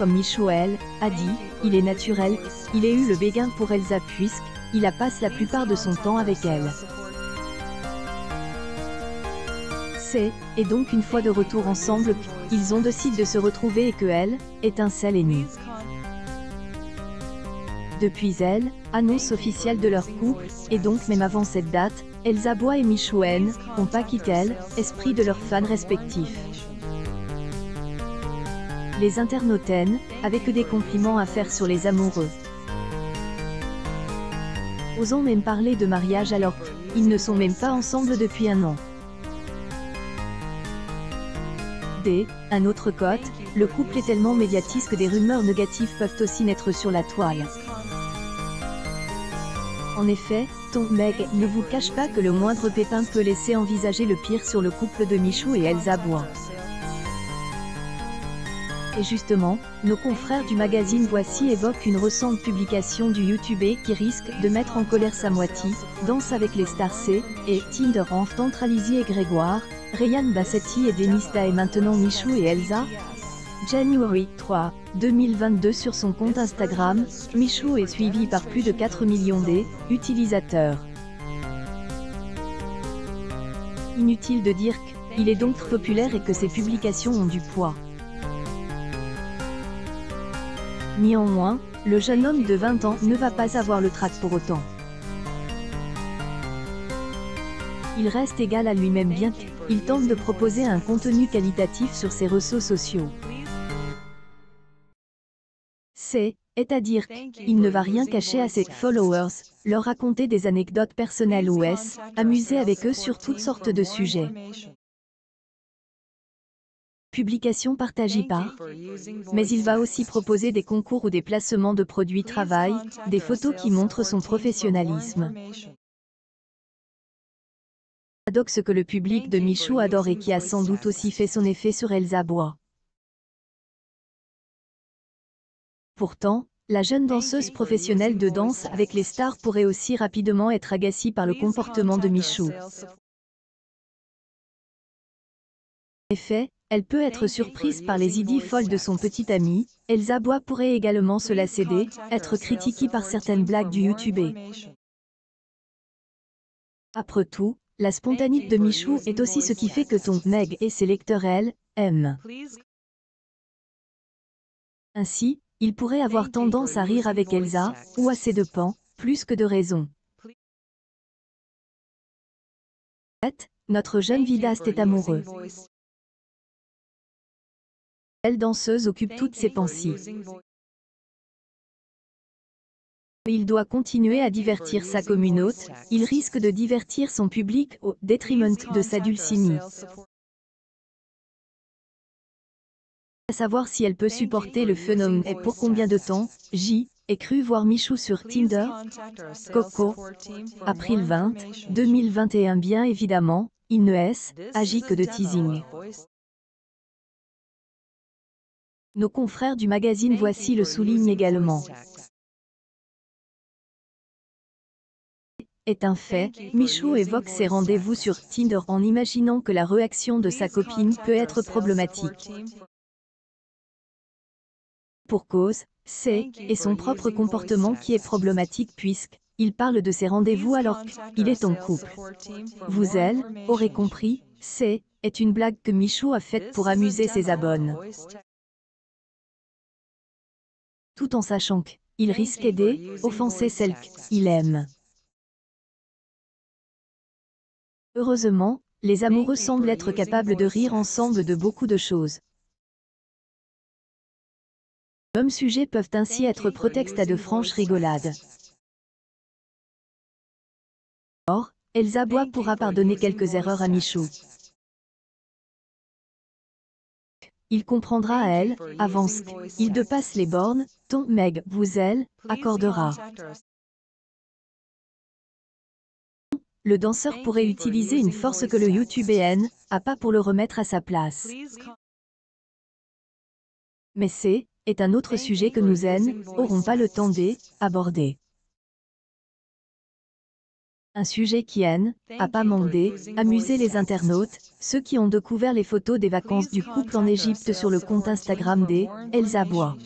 comme Michoel, a dit, il est naturel, il a eu le béguin pour Elsa puisque, il a passe la plupart de son temps avec elle. C'est, et donc une fois de retour ensemble, ils ont décidé de se retrouver et que elle, étincelle et nue. Depuis elle, annonce officielle de leur couple, et donc même avant cette date, Elsa Bois et Michouen, ont pas quitté elle, esprit de leurs fans respectifs. Les internautes avec des compliments à faire sur les amoureux. Osant même parler de mariage alors qu'ils ne sont même pas ensemble depuis un an. D. Un autre cote, le couple est tellement médiatique que des rumeurs négatives peuvent aussi naître sur la toile. En effet, ton Meg ne vous cache pas que le moindre pépin peut laisser envisager le pire sur le couple de Michou et Elsa Bois. Et justement, nos confrères du magazine Voici évoquent une récente publication du YouTuber qui risque de mettre en colère sa moitié, Danse avec les stars C, et Tinder entre Alizy et Grégoire, Ryan Bassetti et Denista et maintenant Michou et Elsa, January 3, 2022 sur son compte Instagram, Michou est suivi par plus de 4 millions d'utilisateurs. Inutile de dire qu'il est donc populaire et que ses publications ont du poids. Néanmoins, le jeune homme de 20 ans ne va pas avoir le trac pour autant. Il reste égal à lui-même bien qu'il tente de proposer un contenu qualitatif sur ses réseaux sociaux. C'est, est-à-dire qu'il ne va rien cacher à ses followers, leur raconter des anecdotes personnelles ou est amuser avec eux sur toutes sortes de sujets. Publication partagée par. Mais il va aussi proposer des concours ou des placements de produits travail, des photos qui montrent son professionnalisme. Paradoxe que le public de Michou adore et qui a sans doute aussi fait son effet sur Elsa Bois. Pourtant, la jeune danseuse professionnelle de danse avec les stars pourrait aussi rapidement être agacée par le comportement de Michou. En effet, elle peut être surprise par les idées folles de son petit ami, Elsa Bois pourrait également se la céder, être critiquée par certaines blagues du YouTube. Après tout, la spontanéité de Michou est aussi ce qui fait que ton Meg et ses lecteurs elle, aiment. Ainsi, il pourrait avoir tendance à rire avec Elsa, ou à ses deux pans, plus que de raison. Notre jeune vidaste est amoureux. Belle danseuse occupe toutes ses pensées. Il doit continuer à divertir sa communauté, il risque de divertir son public au détriment de sa dulcinée. À savoir si elle peut supporter le phénomène et pour combien de temps, J, est cru voir Michou sur Tinder. Coco. April 20, 2021 Bien évidemment, il ne est agi que de teasing. Nos confrères du magazine Voici le soulignent également. Est un fait, Michou évoque ses rendez-vous sur Tinder en imaginant que la réaction de sa copine peut être problématique pour cause, c'est, et son propre comportement qui est problématique puisque, il parle de ses rendez-vous alors qu'il est en couple. Vous elle, aurez compris, c'est, est une blague que Michou a faite pour amuser ses abonnés. Tout en sachant qu'il risque d'aider, offenser celle qu'il aime. Heureusement, les amoureux semblent être capables de rire ensemble de beaucoup de choses. Hommes sujets peuvent ainsi être prétexte à de franches rigolades. Or, Elsa Bois pourra pardonner quelques erreurs à Michou. Il comprendra à elle, avance il dépasse les bornes, ton Meg vous elle, accordera. Le danseur pourrait utiliser une force que le YouTubéen a pas pour le remettre à sa place. Mais c'est, est un autre sujet que nous n'aurons pas le temps d'aborder. Un sujet qui haine, a pas mandé, amusé les internautes, ceux qui ont découvert les photos des vacances du couple en Égypte sur le compte Instagram des Elsa Bois.